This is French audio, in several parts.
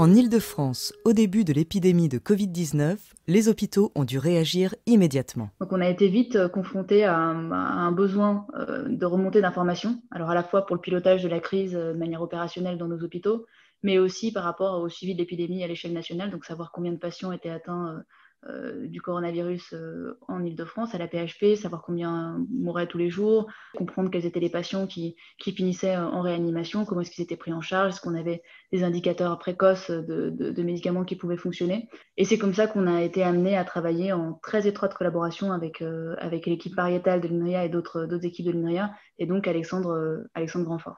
En Île-de-France, au début de l'épidémie de Covid-19, les hôpitaux ont dû réagir immédiatement. Donc on a été vite euh, confronté à un, besoin euh, de remontée d'informations, alors à la fois pour le pilotage de la crise euh, de manière opérationnelle dans nos hôpitaux, mais aussi par rapport au suivi de l'épidémie à l'échelle nationale, donc savoir combien de patients étaient atteints euh, du coronavirus euh, en Ile-de-France à la PHP, savoir combien mouraient tous les jours, comprendre quels étaient les patients qui, finissaient en réanimation, comment est-ce qu'ils étaient pris en charge, est-ce qu'on avait des indicateurs précoces de, médicaments qui pouvaient fonctionner. Et c'est comme ça qu'on a été amené à travailler en très étroite collaboration avec, euh, avec l'équipe pariétale de l'INRIA et d'autres équipes de l'INRIA, et donc Alexandre, Alexandre Grandfort.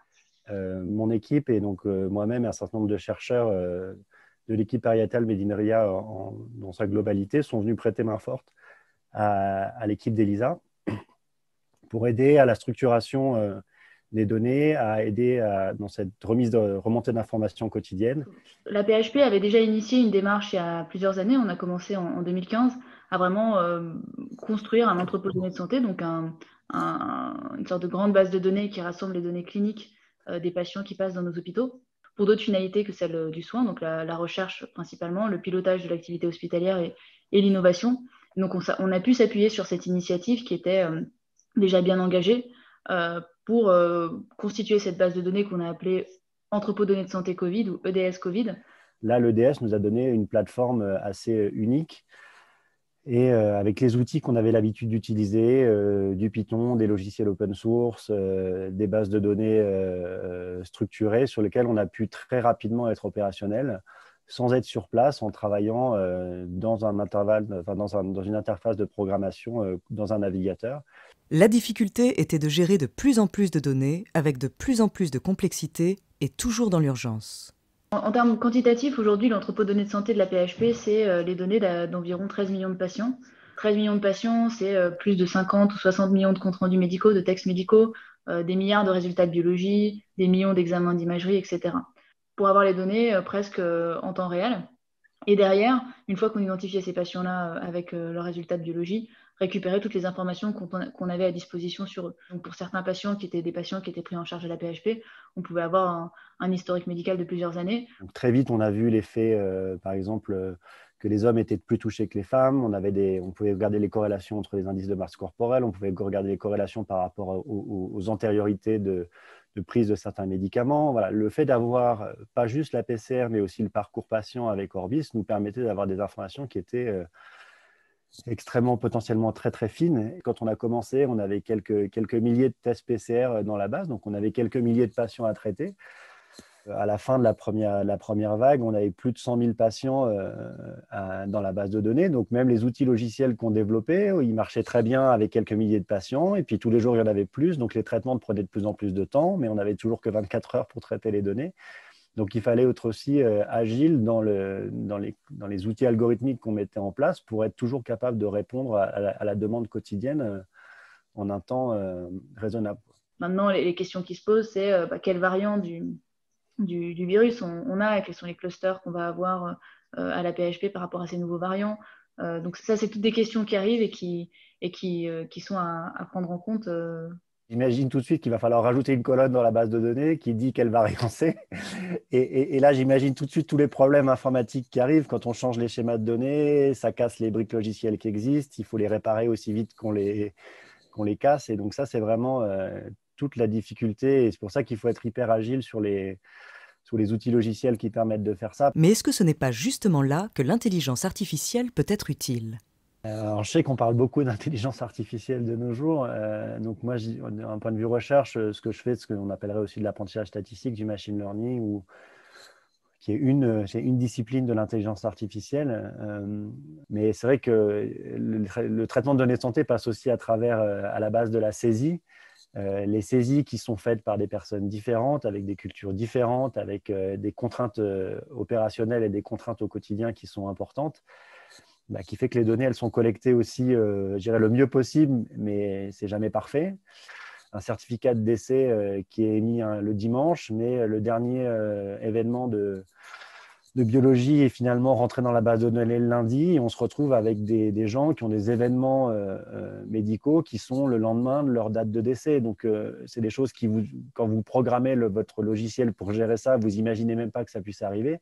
mon équipe et donc moi-même et un certain nombre de chercheurs de l'équipe pariétale Medineria dans sa globalité sont venus prêter main forte à, l'équipe d'ELISA pour aider à la structuration euh, des données, à aider dans cette remise de remontée d'informations quotidienne. La PHP avait déjà initié une démarche il y a plusieurs années, on a commencé en, 2015 à vraiment euh, construire un entrepôt de données de santé, donc une sorte de grande base de données qui rassemble les données cliniques euh, des patients qui passent dans nos hôpitaux pour d'autres finalités que celle du soin, donc la, recherche principalement, le pilotage de l'activité hospitalière et, l'innovation. Donc on, a pu s'appuyer sur cette initiative qui était euh, déjà bien engagée euh, pour euh, constituer cette base de données qu'on a appelée entrepôt données de santé Covid ou EDS Covid. Là, l'EDS nous a donné une plateforme assez unique et euh, avec les outils qu'on avait l'habitude d'utiliser, euh, du Python, des logiciels open source, euh, des bases de données structurées sur lesquelles on a pu très rapidement être opérationnel sans être sur place, en travaillant dans un intervalle, enfin dans, dans, une interface de programmation dans un navigateur. La difficulté était de gérer de plus en plus de données avec de plus en plus de complexité et toujours dans l'urgence. En, termes quantitatifs, aujourd'hui, l'entrepôt de données de santé de la PHP, c'est euh, les données d'environ 13 millions de patients. 13 millions de patients, c'est euh, plus de 50 ou 60 millions de comptes rendus médicaux, de textes médicaux, euh, des milliards de résultats de biologie, des millions d'examens d'imagerie, etc. Pour avoir les données presque en temps réel. Et derrière, une fois qu'on identifiait ces patients-là avec leurs résultats de biologie, récupérer toutes les informations qu'on avait à disposition sur eux. Donc pour certains patients qui étaient des patients qui étaient pris en charge à la PHP, on pouvait avoir un, historique médical de plusieurs années. très vite, on a vu l'effet, euh, par exemple, euh, que les hommes étaient plus touchés que les femmes. On, avait des, on pouvait regarder les corrélations entre les indices de masse corporelle, on pouvait regarder les corrélations par rapport aux, antériorités de, prise de certains médicaments. Voilà. Le fait d'avoir euh, pas juste la PCR, mais aussi le parcours patient avec Orbis nous permettait d'avoir des informations qui étaient extrêmement potentiellement très très fine. Quand on a commencé, on avait quelques, quelques milliers de tests PCR dans la base, donc on avait quelques milliers de patients à traiter. À la fin de la première, la première vague, on avait plus de 100 000 patients euh, dans la base de données. Donc même les outils logiciels qu'on développait, ils marchaient très bien avec quelques milliers de patients. Et puis tous les jours, il y en avait plus. Donc les traitements prenaient de plus en plus de temps, mais on n'avait toujours que 24 heures pour traiter les données. Donc, il fallait être aussi euh, agile dans, le, dans, les, outils algorithmiques qu'on mettait en place pour être toujours capable de répondre à, la, demande quotidienne euh, en un temps euh, raisonnable. Maintenant, les, questions qui se posent, c'est bah, quel du, virus on, a et quels sont les clusters qu'on va avoir à la PHP par rapport à ces nouveaux variants. donc, ça, c'est toutes des questions qui arrivent et qui, et qui, sont à, prendre en compte J'imagine tout de suite qu'il va falloir rajouter une colonne dans la base de données qui dit quelle variant c'est. Et, là, j'imagine tout de suite tous les problèmes informatiques qui arrivent quand on change les schémas de données, ça casse les briques logicielles qui existent, il faut les réparer aussi vite qu'on les, qu'on les casse. Et donc ça, c'est vraiment euh, toute la difficulté. Et c'est pour ça qu'il faut être hyper agile sur les, sur les outils logiciels qui permettent de faire ça. Mais est-ce que ce n'est pas justement là que l'intelligence artificielle peut être utile? Alors, je sais qu'on parle beaucoup d'intelligence artificielle de nos jours. Euh, donc, moi, d'un point de vue recherche, ce que je fais, ce qu'on appellerait aussi de l'apprentissage statistique, du machine learning, qui est une, discipline de l'intelligence artificielle. Euh, mais c'est vrai que le, traitement de données de santé passe aussi à travers, euh, à la base de la saisie. les saisies qui sont faites par des personnes différentes, avec des cultures différentes, avec des contraintes opérationnelles et des contraintes au quotidien qui sont importantes. Bah, qui fait que les données, elles sont collectées aussi, euh, je dirais, le mieux possible, mais c'est jamais parfait. Un certificat de décès euh, qui est émis hein, le dimanche, mais le dernier euh, événement de, de, biologie est finalement rentré dans la base de données le lundi, et on se retrouve avec des, des gens qui ont des événements médicaux qui sont le lendemain de leur date de décès. Donc, c'est des choses qui, vous, quand vous programmez votre logiciel pour gérer ça, vous imaginez même pas que ça puisse arriver.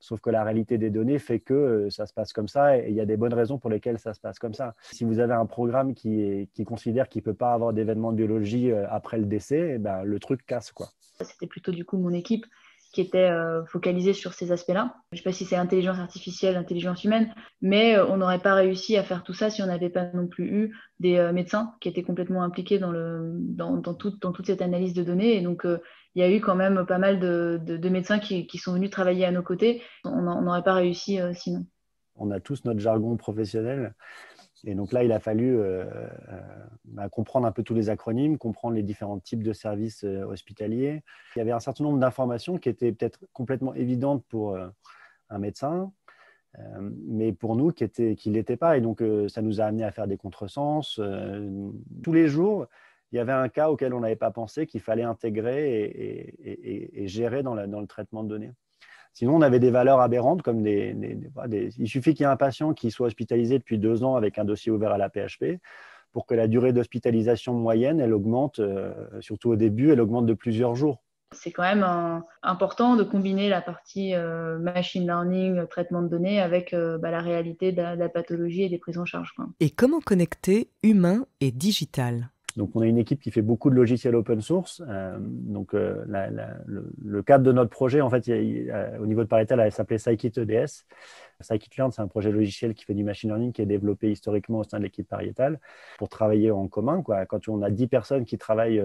Sauf que la réalité des données fait que euh, ça se passe comme ça et il y a des bonnes raisons pour lesquelles ça se passe comme ça. Si vous avez un programme qui, qui considère qu'il ne peut pas avoir d'événement de biologie euh, après le décès, eh ben, le truc casse. quoi. C'était plutôt du coup mon équipe qui était euh, focalisée sur ces aspects-là. Je ne sais pas si c'est intelligence artificielle, intelligence humaine, mais on n'aurait pas réussi à faire tout ça si on n'avait pas non plus eu des médecins qui étaient complètement impliqués dans, le, dans, dans, toute cette analyse de données. Et il y a eu quand même pas mal de, médecins qui, sont venus travailler à nos côtés. On n'aurait pas réussi euh, sinon. On a tous notre jargon professionnel. Et donc là, il a fallu euh, euh, bah, comprendre un peu tous les acronymes, comprendre les différents types de services hospitaliers. Il y avait un certain nombre d'informations qui étaient peut-être complètement évidentes pour un médecin, mais pour nous, qui ne qui l'étaient pas. Et donc, ça nous a amené à faire des contresens. tous les jours, il y avait un cas auquel on n'avait pas pensé qu'il fallait intégrer et, gérer dans, le traitement de données. Sinon, on avait des valeurs aberrantes comme des, il suffit qu'il y ait un patient qui soit hospitalisé depuis deux ans avec un dossier ouvert à la PHP pour que la durée d'hospitalisation moyenne, elle augmente, euh, surtout au début, elle augmente de plusieurs jours. C'est quand même important de combiner la partie euh, machine learning, traitement de données, avec euh, bah, la réalité de la, pathologie et des prises en charge. Et comment connecter humain et digital? Donc, on a une équipe qui fait beaucoup de logiciels open source. Euh, donc, euh, le, cadre de notre projet, en fait, au niveau de Parital, elle s'appelait Scikit-EDS. Scikit-Learn, c'est un projet logiciel qui fait du machine learning qui est développé historiquement au sein de l'équipe Parital pour travailler en commun. Quand on a 10 personnes qui travaillent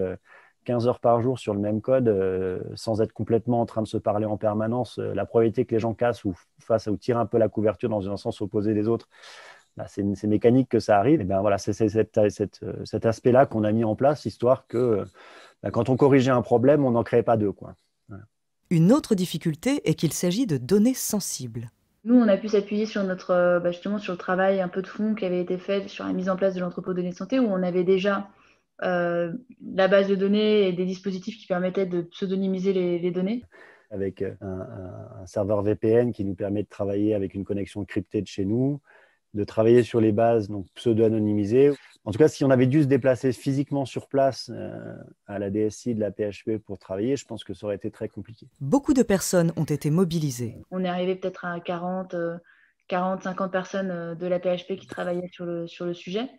15 euh, heures par jour sur le même code sans être complètement en train de se parler en permanence, la probabilité que les gens cassent ou fassent ou tirent un peu la couverture dans un sens opposé des autres, bah, c'est mécanique que ça arrive. Et ben voilà, c'est cet, aspect-là qu'on a mis en place, histoire que bah, quand on corrigeait un problème, on n'en créait pas deux. Quoi. Une autre difficulté est qu'il s'agit de données sensibles. Nous, on a pu s'appuyer sur notre, euh, bah, justement, sur le travail un peu de fond qui avait été fait sur la mise en place de l'entrepôt de données de santé, où on avait déjà euh, la base de données et des dispositifs qui permettaient de pseudonymiser les, données. Avec un, un, serveur VPN qui nous permet de travailler avec une connexion cryptée de chez nous, de travailler sur les bases donc pseudo-anonymisées. En tout cas, si on avait dû se déplacer physiquement sur place euh, à la DSI de la PHP pour travailler, je pense que ça aurait été très compliqué. Beaucoup de personnes ont été mobilisées. On est arrivé peut-être à 40, 40, 50 personnes euh, de la PHP qui travaillaient sur le, sur le sujet.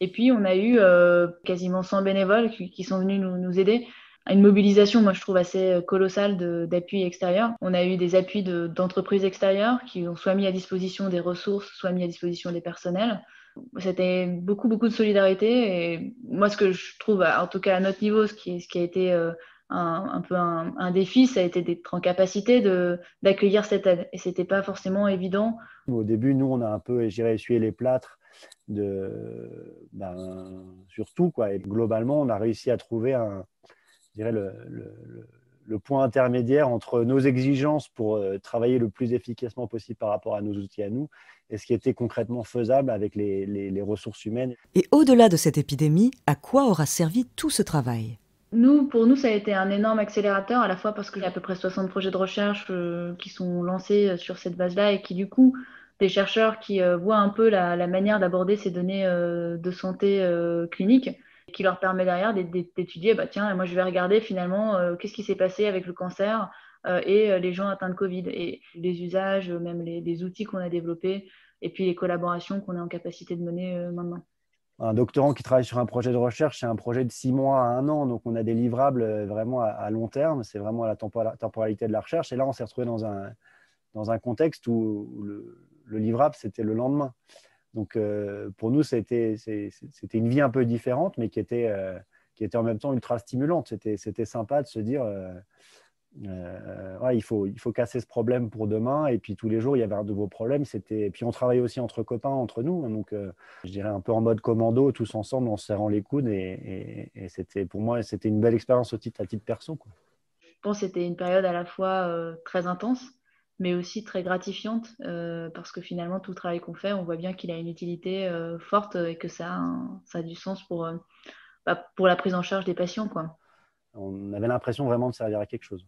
Et puis, on a eu euh, quasiment 100 bénévoles qui, sont venus nous, nous aider une mobilisation, moi je trouve assez euh, colossale d'appui extérieur. On a eu des appuis d'entreprises extérieures qui ont soit mis à disposition des ressources, soit mis à disposition des personnels. C'était beaucoup, beaucoup de solidarité. Et moi, ce que je trouve, en tout cas à notre niveau, ce qui, ce qui a été euh, un, peu un, défi, ça a été d'être en capacité d'accueillir cette aide. Et c'était pas forcément évident. Au début, nous, on a un peu, j'irais, essuyé les plâtres de, ben, surtout, quoi. Et globalement, on a réussi à trouver un, dirais, le, le, point intermédiaire entre nos exigences pour euh, travailler le plus efficacement possible par rapport à nos outils à nous et ce qui était concrètement faisable avec les, les, ressources humaines. Et au-delà de cette épidémie, à quoi aura servi tout ce travail? Nous, pour nous, ça a été un énorme accélérateur, à la fois parce qu'il y a à peu près 60 projets de recherche euh, qui sont lancés euh, sur cette base-là et qui, du coup, des chercheurs qui voient un peu la, la manière d'aborder ces données de santé clinique qui leur permet derrière d'étudier, bah, tiens, moi je vais regarder finalement euh, qu'est-ce qui s'est passé avec le cancer euh, et euh, les gens atteints de Covid, et les usages, même les, outils qu'on a développés, et puis les collaborations qu'on est en capacité de mener maintenant. Un doctorant qui travaille sur un projet de recherche, c'est un projet de six mois à un an, donc on a des livrables vraiment à, long terme, c'est vraiment la temporalité de la recherche, et là on s'est retrouvé dans un, dans un contexte où, le, le livrable, c'était le lendemain. Donc, euh, pour nous, c'était une vie un peu différente, mais qui était, euh, qui était en même temps ultra stimulante. C'était sympa de se dire, euh, il, faut, il faut casser ce problème pour demain. Et puis, tous les jours, il y avait un nouveau problème. Et puis, on travaillait aussi entre copains, entre nous. Hein. donc, je dirais un peu en mode commando, tous ensemble, en se serrant les coudes. Et, c'était, pour moi, c'était une belle expérience au titre, à titre perso. Quoi. Je pense que c'était une période à la fois très intense mais aussi très gratifiante euh, parce que finalement tout le travail qu'on fait, on voit bien qu'il a une utilité euh, forte et que ça a, du sens pour, euh, bah, pour la prise en charge des patients. Quoi. On avait l'impression vraiment de servir à quelque chose.